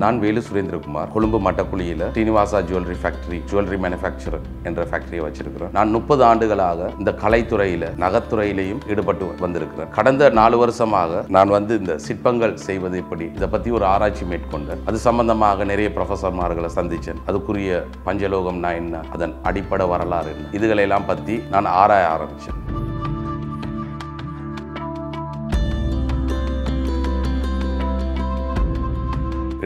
நான் Velu Surendrakumar Colombo மட்டக்குழியில் Srinivasa jewellery factory jewellery manufacturer என்ற ஃபேக்டரியை வச்சிருக்கிறேன் நான் முப்பது ஆண்டுகளாக இந்த கலைத்துறையில் நகைத்துறையிலையும் ஈடுபட்டு வந்திருக்கிறேன். கடந்த நாலு வருஷமாக நான் வந்து இந்த சிற்பங்கள் செய்வது எப்படி இதை பற்றி ஒரு ஆராய்ச்சி மேற்கொண்டேன் அது சம்பந்தமாக நிறைய ப்ரொஃபஸர்மார்களை சந்தித்தேன் அதுக்குரிய பஞ்சலோகம்னா என்ன அதன் அடிப்படை வரலாறு என்ன இதுகளெல்லாம் பற்றி நான் ஆராய ஆரம்பித்தேன்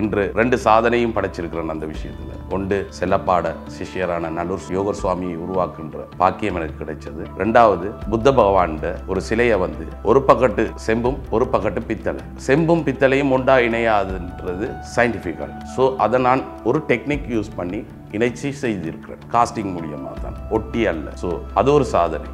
இன்று ரெண்டு சாதனையும் படைச்சிருக்கிறேன் அந்த விஷயத்தில். ஒன்று செல்லப்பாட சிஷ்யரான நல்லூர் யோகர் சுவாமியை உருவாக்குன்ற பாக்கியம் எனக்கு கிடைச்சது. ரெண்டாவது புத்த பகவான் ஒரு சிலையை வந்து ஒரு பக்கத்து செம்பும் ஒரு பக்கத்து பித்தளை. செம்பும் பித்தளையும் ஒன்றா இணையாதுன்றது சயின்டிஃபிக்கல் ஸோ அதை நான் ஒரு டெக்னிக் யூஸ் பண்ணி இணைச்சி செய்திருக்கிறேன். காஸ்டிங் மூலியமாக தான் ஒட்டி அல்ல. ஸோ அது ஒரு சாதனை.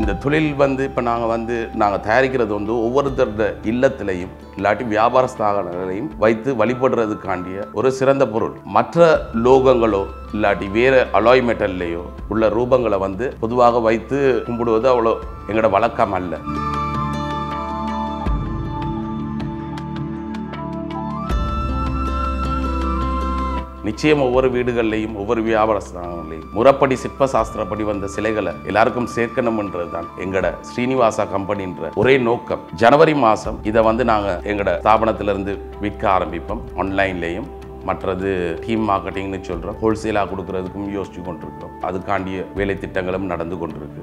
இந்த தொழில் வந்து இப்போ நாங்கள் வந்து நாங்கள் தயாரிக்கிறது வந்து ஒவ்வொருத்தரோட இல்லத்திலையும் இல்லாட்டி வியாபார ஸ்தாபனங்களையும் வைத்து வழிபடுறதுக்காண்டிய ஒரு சிறந்த பொருள். மற்ற லோகங்களோ இல்லாட்டி வேறு அலாய் மெட்டல்லையோ உள்ள ரூபங்களை வந்து பொதுவாக வைத்து கும்பிடுவது அவ்வளோ எங்களோட வழக்கம் அல்ல. நிச்சயம் ஒவ்வொரு வீடுகள்லையும் ஒவ்வொரு வியாபார ஸ்தானங்களையும் சிற்ப சாஸ்திரப்படி வந்த சிலைகளை எல்லாருக்கும் சேர்க்கணும்ன்றது தான் எங்கட ஸ்ரீனிவாசா கம்பெனின்ற ஒரே நோக்கம். ஜனவரி மாதம் இதை வந்து நாங்கள் எங்களோட ஸ்தாபனத்திலிருந்து விற்க ஆரம்பிப்போம். ஆன்லைன்லேயும் மற்றது டீம் மார்க்கெட்டிங்னு சொல்கிறோம் ஹோல்சேலாக கொடுக்கறதுக்கும் யோசிச்சு கொண்டிருக்கிறோம். அதுக்காண்டிய வேலை திட்டங்களும் நடந்து கொண்டிருக்கு.